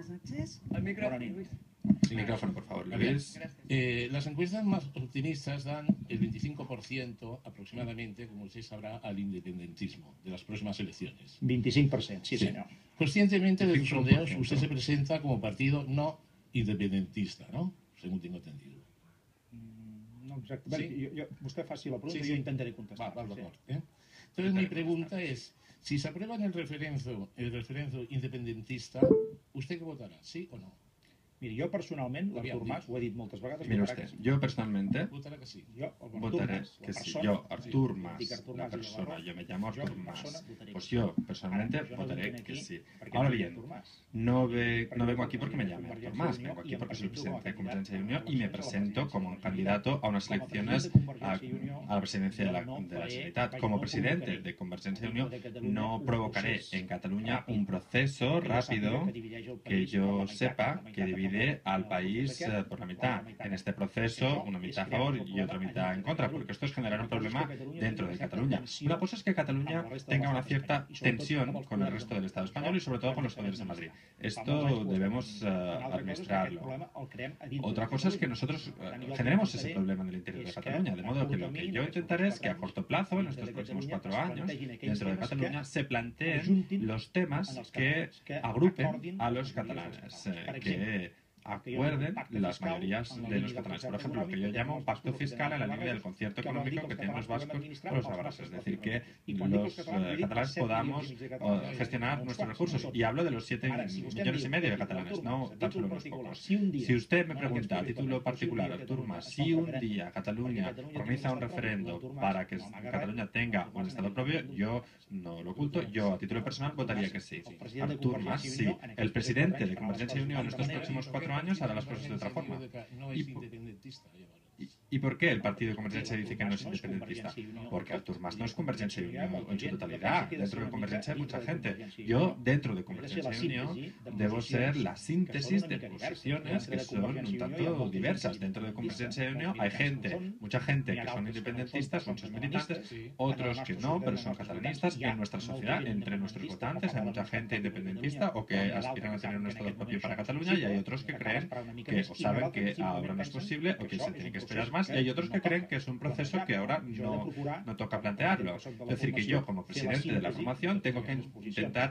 Buenas noches. Al micrófono. Luis. El micrófono, por favor. Luis. Eh, las encuestas más optimistas dan el 25% aproximadamente, como usted sabrá, al independentismo de las próximas elecciones. 25%, sí, Sí. senyor. Conscientemente de sus 25%. sondeos, usted se presenta como partido no independentista, ¿no? Según tengo entendido. Mm, No, exactament. Sí. Jo, jo, vostè faci la pregunta Sí, i sí. jo intentaré Va, contestar. va, sí. d'acord, ¿eh? Entonces mi pregunta es, si se aprueba el referendo, el referendo independentista, ¿usted qué votará? ¿Sí o no? Miri, jo personalment, l'Artur Mas, ho he dit moltes vegades, usted, que sí. yo personalmente ¿Votará que sí? Jo, el Artur votaré Mas, que sí. persona, Yo, Artur dic Mas, Artur la Mas persona, yo me llamo jo, Artur Mas. votaré Pues yo personalmente jo votaré que sí. Ahora bien, no, ve- no vengo jo aquí porque me llame Artur Mas, vengo aquí porque soy a presidente de Convergencia y Unión y me presento como Convergencia candidato a unas elecciones a, la presidencia de la, de la Generalitat. Como presidente provocaré de Convergencia y Unión no un provocaré en Cataluña un proceso rápido que el yo sepa que a divide al país eh, por la mitad. En este proceso, una mitad a favor y otra mitad en contra, porque esto es generar un problema dentro de Cataluña. Una cosa es que Cataluña tenga una cierta tensión con el resto del Estado español y sobre todo con los poderes de Madrid. Esto debemos eh, administrarlo. Otra cosa es que nosotros eh, generemos ese problema en el interior de Cataluña, de modo que lo que yo intentaré es que a corto plazo, en estos próximos cuatro años, dentro de Cataluña, se planteen los temas que agrupen a los catalanes, eh, que acuerden las mayorías de los catalanes. Por ejemplo, lo que yo llamo que pacto fiscal en la línea del concierto económico que tienen los vascos con los navarros. Es decir, que los eh, catalanes podamos gestionar nuestros recursos. Y hablo de los 7 Ara, si vostè em millones y medio de catalanes, no tan solo unos pocos. si un usted me pregunta a título particular, un fa si un un día Cataluña organiza un un referendo para que Cataluña tenga un estado propio, yo no lo oculto, yo a título personal votaría que sí. El presidente de Artur Mas, Convergencia y sí. El presidente de Convergencia y farà les Unió en estos próximos cuatro años hará las cosas de otra forma. Y ¿Y, por qué el partido Convergencia dice que no es independentista? Porque Artur Mas no es Convergencia y Unión Unió, en su totalidad. Dentro de Convergencia hay mucha gente. Yo, dentro de Convergencia y Unión, debo ser la síntesis de posiciones que son un tanto diversas. Dentro de Convergencia y Unión hay gente, mucha gente que son independentistas, muchos militantes, otros que no, pero son catalanistas. En nuestra sociedad, entre nuestros votantes, hay mucha la gente independentista de o que aspiran a tener un estado propio para Cataluña y hay otros que creen que o saben que ahora no es posible o que se tiene que esperar más y hay otros que creen que es un proceso que ahora no, toca plantearlo. Es decir, que yo como presidente de la formación tengo que intentar